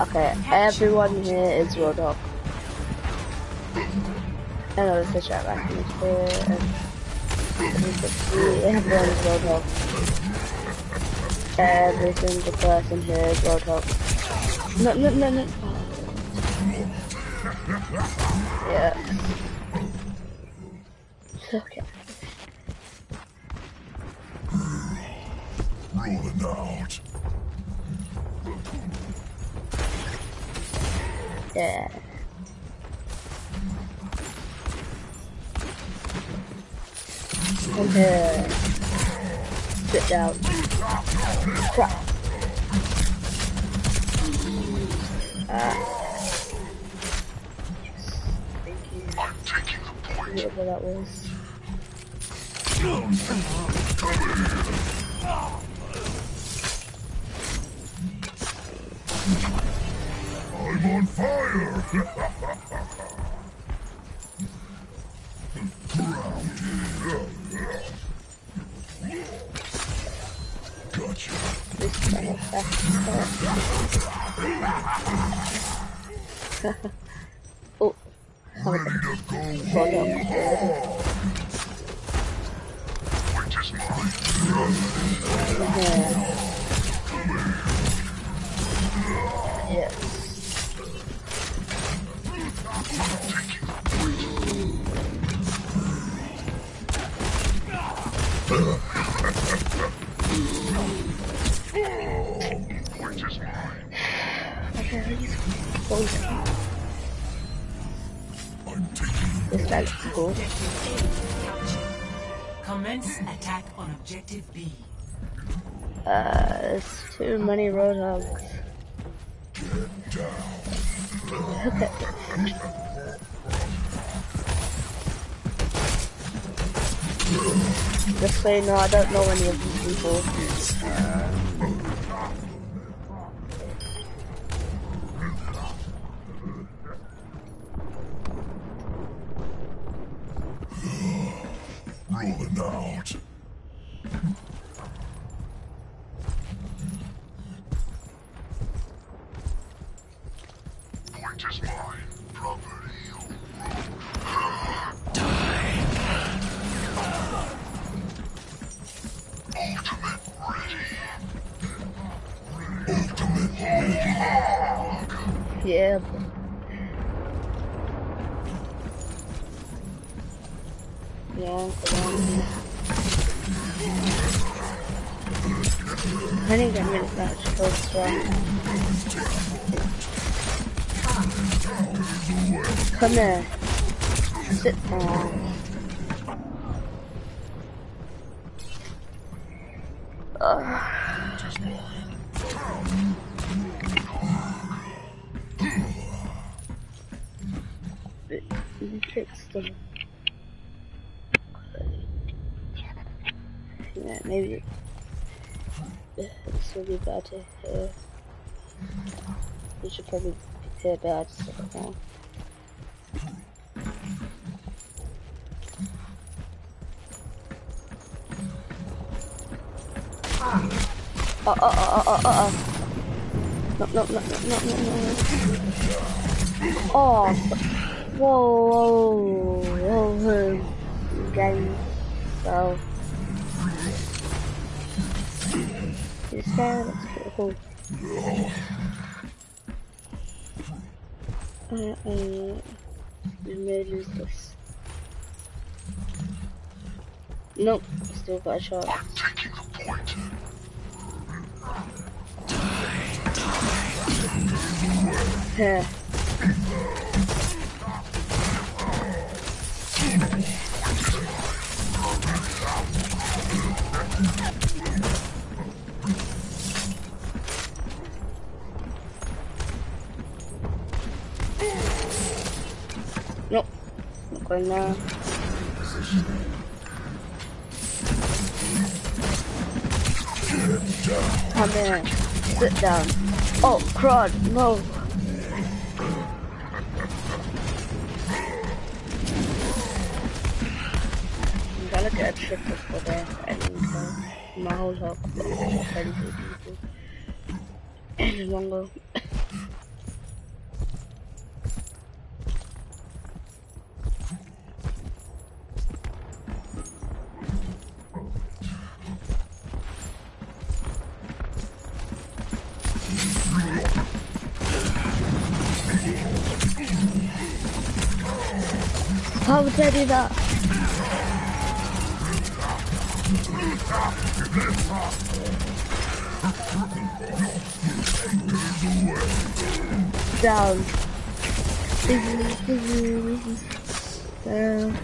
Okay, everyone here is Roadhog. I know the fish out back in here and you can see. Every single person here is Roadhog. No, no, no, no. Yeah. Okay. Rolling out. Yeah. Here. Sit down. Crap. Ah. Whatever that was. On fire. Gotcha. Oh. Ready to go Hold home up. hard. Point is. Yeah. Yes. Cool. Commence attack on objective B. Uh, it's too many roadhogs. Just say no, I don't know any of these people. Come here. Sit down. Is mine. You fixed them. Yeah, maybe this will be better here. We should probably prepare bad stuff No, no, no, no, no, no, no. Oh, whoa, whoa, whoa. Game. So. This guy looks pretty cool. Uh, uh, we may lose this. Nope, still got a shot. I'm taking the point. Yeah. Nope, not going there. Come here, sit down. Oh, crud, no. I'm gonna get triple for so. My whole. Any longer. How would do that? Down. Down.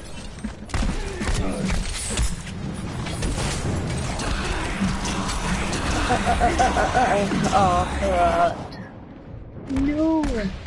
Oh, God. No.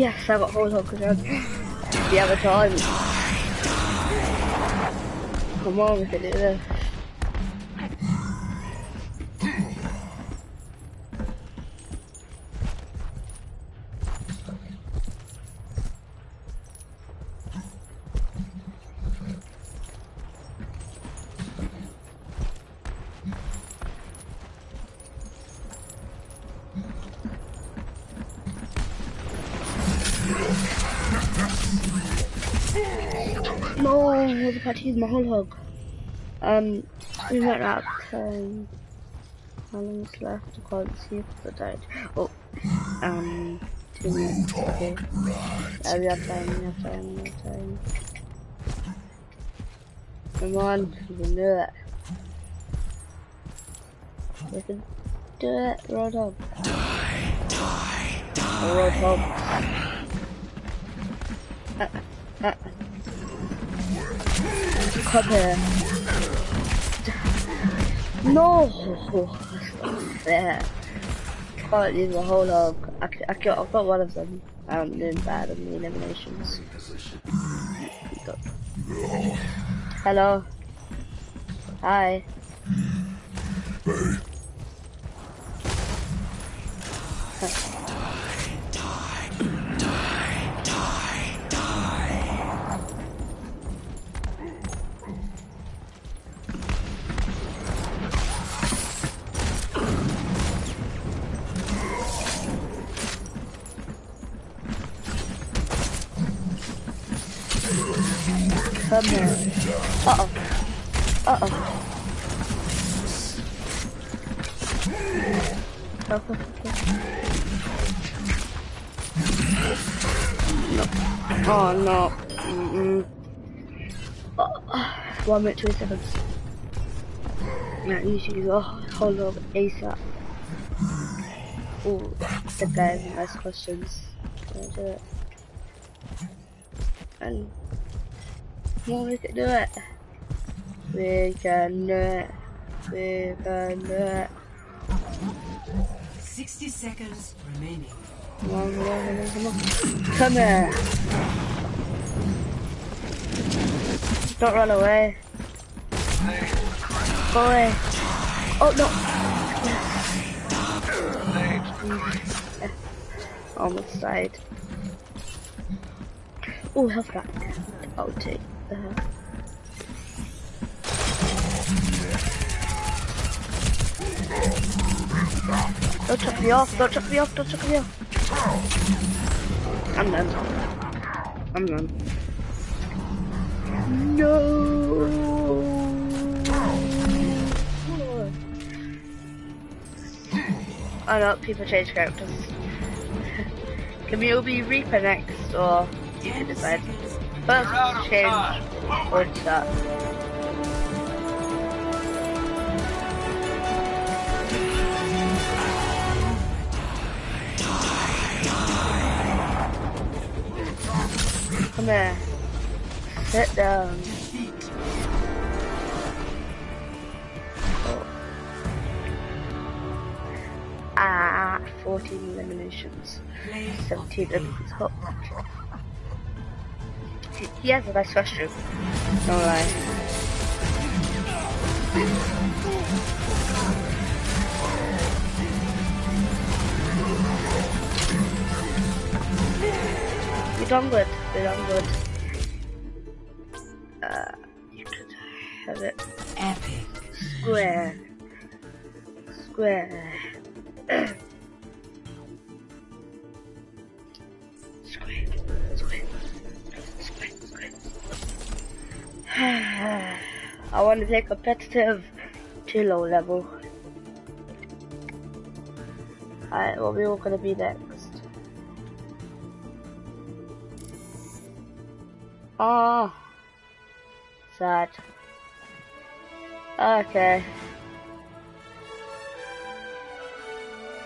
Yes, I got hold on because the other time. Come on, we can do this. No, I was about to use my whole hog. Um, we went up. Um, how long is left? I can't see if I died. Oh, um, two minutes. Okay. Uh, we have time. We have time. We have time. Come on, we can do it. We can do it. Roadhog. Die, die, die. Roadhog. Uh, uh, Here. No! There. Can't use the whole hog. I, I I've got one of them. I'm doing bad on the eliminations. Hello. Hi. Come here. Uh oh. Uh oh. No. Oh no. Mm-mm. Oh, one minute, two seconds. Yeah, you should go. Hold up ASAP. Oh, the guy has questions. And Come on, we can do it. We can do it. We can do it. 60 seconds remaining. Come on, come on, come on, come on. Come here. Don't run away. Away. Oh no. Almost died. Oh, health back. I'll take that. Don't chuck me off, don't chuck me off, don't chuck me off. I'm done. I'm done. No. I know people change characters. Can we all be Reaper next, or you can decide? First change start. Come here. Sit down. Oh. Ah, 14 eliminations. 17 the game. at the top. Has a nice costume. No lie. You done good. You done good. Uh, you could have it Epic. Square. square. Want to play competitive to low level. Alright, what we all gonna be next? Oh, sad. Okay.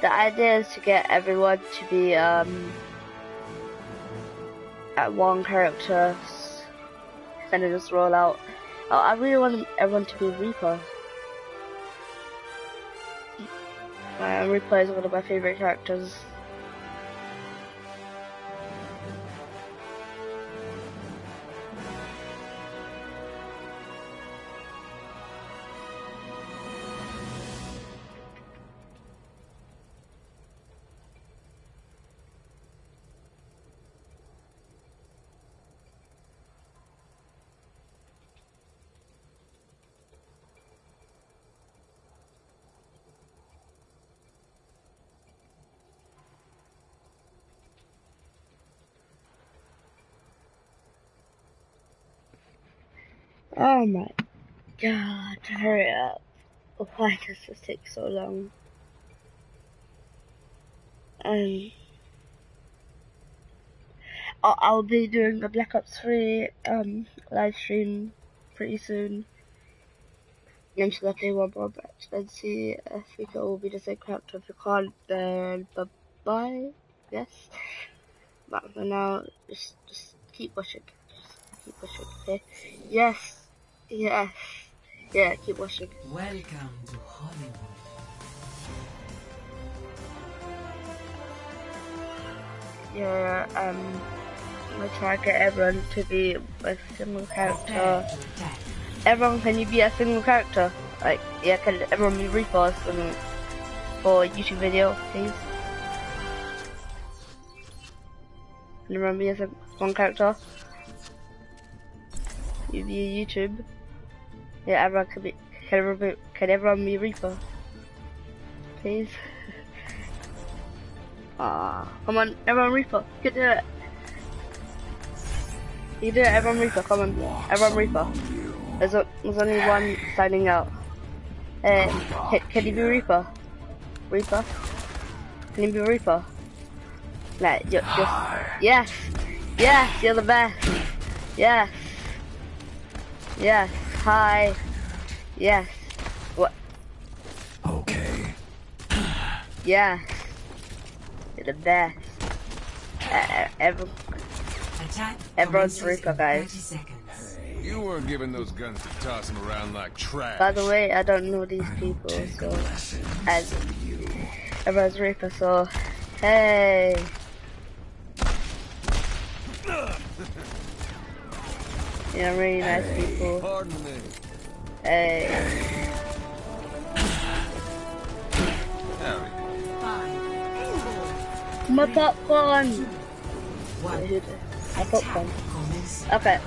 The idea is to get everyone to be um at one character, and then just roll out. Oh, I really want everyone to be Reaper. Uh, Reaper is one of my favorite characters. Oh my god, hurry up. Why does this take so long? Um, I'll, be doing the Black Ops 3 um, live stream pretty soon. I'm just gonna play one more match and see if we can all be the same character. If we can't, then bye bye. Yes. But for now, just just keep watching. Just keep watching. Okay. Yes. Yes. Yeah. Keep watching. Welcome to Hollywood. Yeah. Um. I'm gonna try to get everyone to be a single character. Prepare to attack. Everyone, can you be a single character? Like, yeah, can everyone be Reapers and for a YouTube video, please? Can everyone be a sing- one character? You be a YouTube. Yeah, everyone can be. Can everyone be, can everyone be Reaper? Please. Ah, come on, everyone Reaper. get do it. You do it, everyone Reaper. Come on, everyone Reaper. There's, a, there's only one signing out. Uh, can, can you be Reaper? Reaper? Can you be Reaper? Like, you're, you're, yes! Yes, you're the best! Yes! Yes, hi! Yes! What? Okay. Yes! You're the best! Uh, every, Everyone's commences Reaper, guys. You weren't given those guns to toss them around like trash. by the way, I don't know these people, so... As, you, everyone's Reaper, so... Hey! You're really nice people. Pardon me. Hey. Howdy. Five, My popcorn! one. My popcorn. Commence. Okay.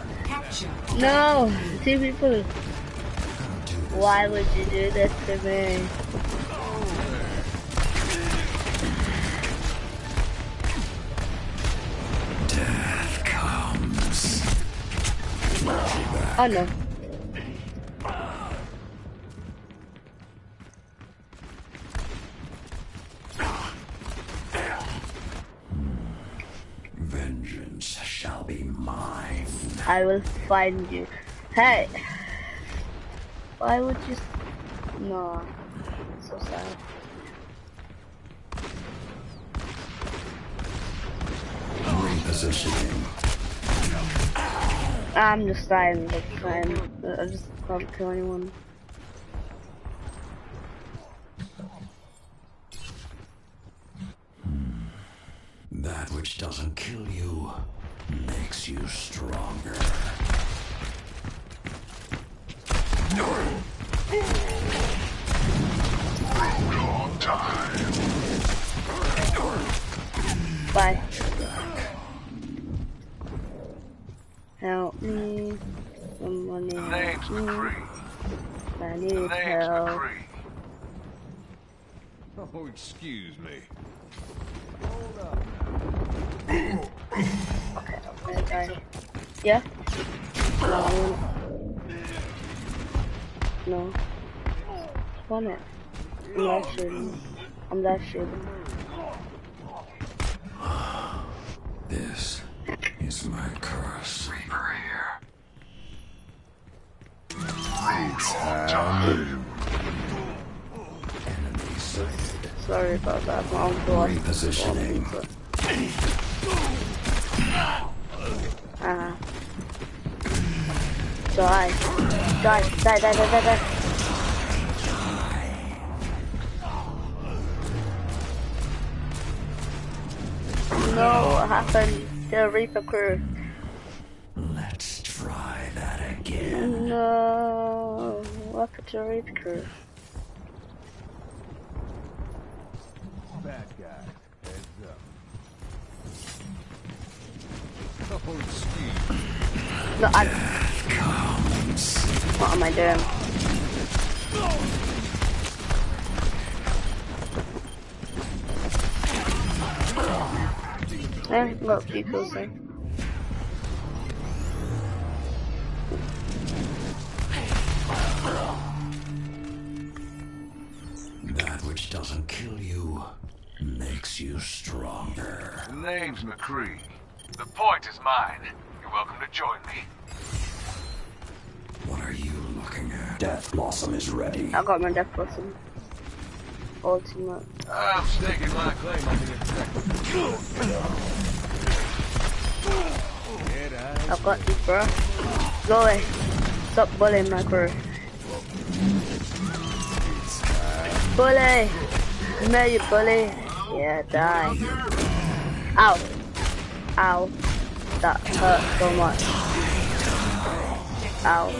No! Two people. Why would you do this to me? Oh no. Vengeance shall be mine. I will find you. Hey! Why would you... No. So sad. Repositioning. I'm just dying this time. I just can't kill anyone. Hmm. That which doesn't kill you makes you stronger. Bye. Help me. Someone help me. McCree. I need Name's help. McCree. Oh, excuse me. Okay, I'm gonna. Yeah? No. Spawn it. I'm live streaming. I'm live streaming. This is my curse. Reaper here. Enemies Sorry about that, my own repositioning. Ah. Die. Die, die, die, die, die, die. No, what happened? The Reaper crew. Let's try that again. No, what happened to the Reaper crew? Bad guy. Heads up. Oh, excuse me. No, I, Comes. what am I doing? Eh, got people there. That which doesn't kill you makes you stronger. The name's McCree. The point is mine. You're welcome to join me. What are you looking at? Death Blossom is ready. I got my death blossom. Ultimate. Ah, I'm staking my claim on the infected. Get out. I've got you, bro. Go away. Stop bullying my crew. Bully! No, you bully. Yeah, die. Ow. Ow. That hurt so much. Ow.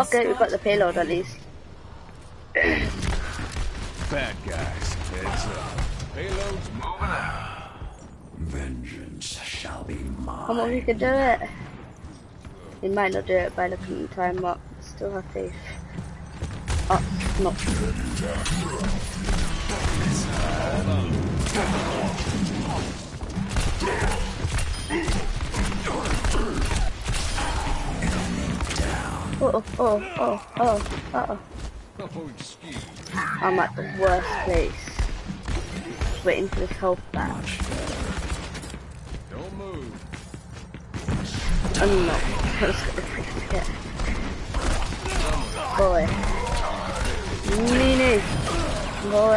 Okay, we've got the payload at least. Bad guys. Heads up. Uh, payload's moving out. Vengeance shall be Come on, we mine. can do it. We might not do it by looking at the time, but still have faith. Oh, no. Oh, oh, oh, oh, oh, oh. Oh, excuse me. I'm at the worst place. Just waiting for this health back. Don't move. I'm not. I'm just freaking away. Nini! Go.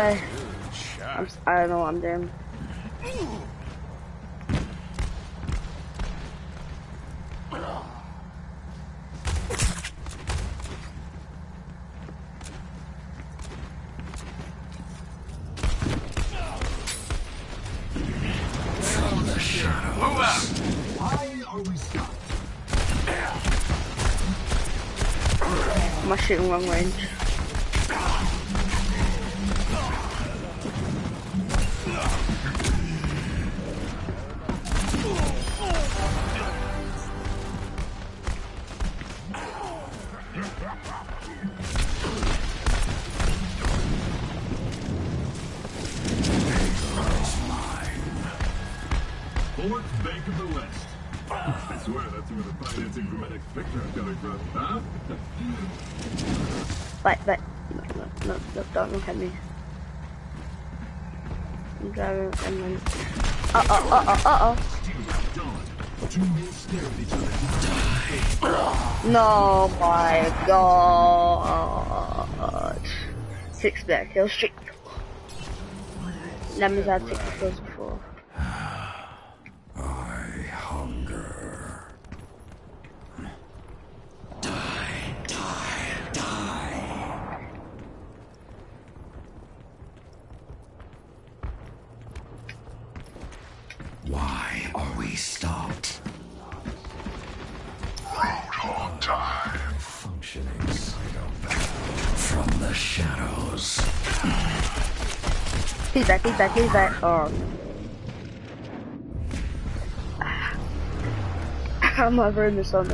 I'm, I don't know what I'm doing. I range? Bank of the West. I swear that's where the financing my next picture is coming from, huh? Bite, bite. No, no, no, don't look at me. I'm driving and then. Uh oh, uh oh, uh oh. At each other. No, my god. Six black kill streak. Lemons had six He's back, he's back, he's back. Oh. my room is on.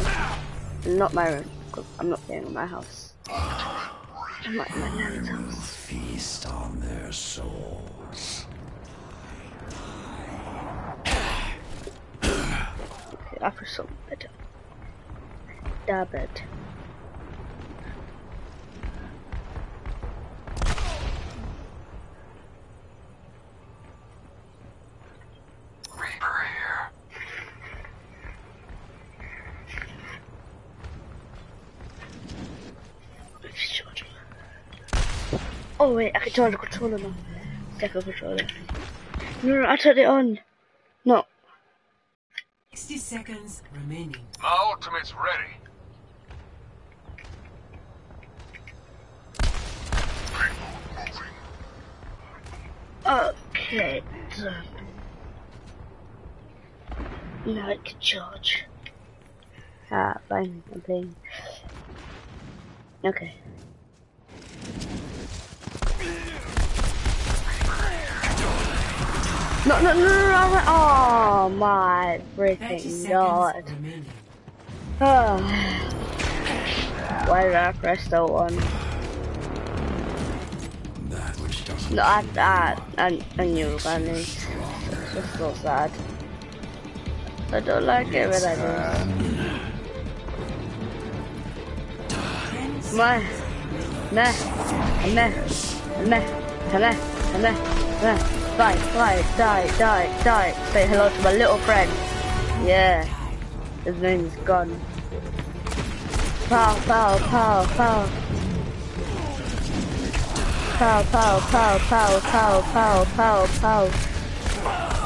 Not my room, because I'm not staying in my house. I'm at my nan's house. Feast on their souls. Okay, I feel so better. Da bed. Reaper here. Oh wait, I can charge the controller now. Second controller. No, no, I turned it on. No. 60 seconds remaining. My ultimate's ready. Okay, done. Now I can charge. Ah, fine, I'm playing. Okay. No, no, no, no, no, no, oh my freaking god. remaining. Why did I press that one? That which doesn't No, I, I, I, I knew it was It's just so sad. I don't like it, but I do. My, meh, meh, meh, meh, meh, meh. Die, die, die, die, die. Say hello to my little friend. Yeah, his name is gone. Pow, pow, pow, pow. Pow, pow, pow, pow, pow, pow, pow, pow.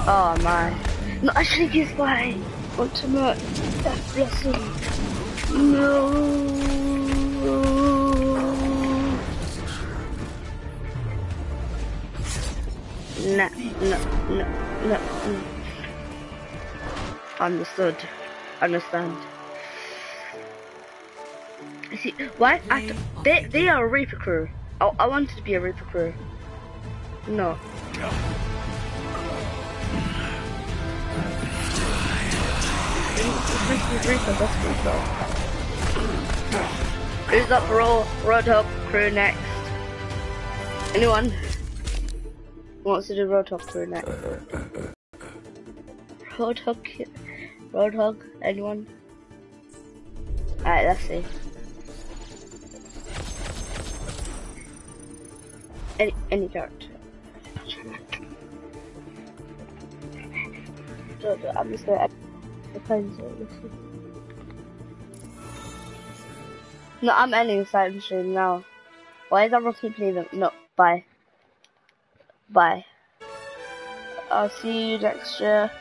Oh my. No, I should have used my ultimate death blossom. No. No, no, no, no. Understood. Understand. See, why? I, they, they are a Reaper crew. I, I wanted to be a Reaper crew. No. Who's up for all Roadhog crew next? Anyone? Wants to do Roadhog crew next? Roadhog, Roadhog, anyone? Alright, let's see. Any, any character. I'm just gonna depends. No, I'm ending the side stream now. Why is everyone keep leaving? No, bye. Bye. I'll see you next year.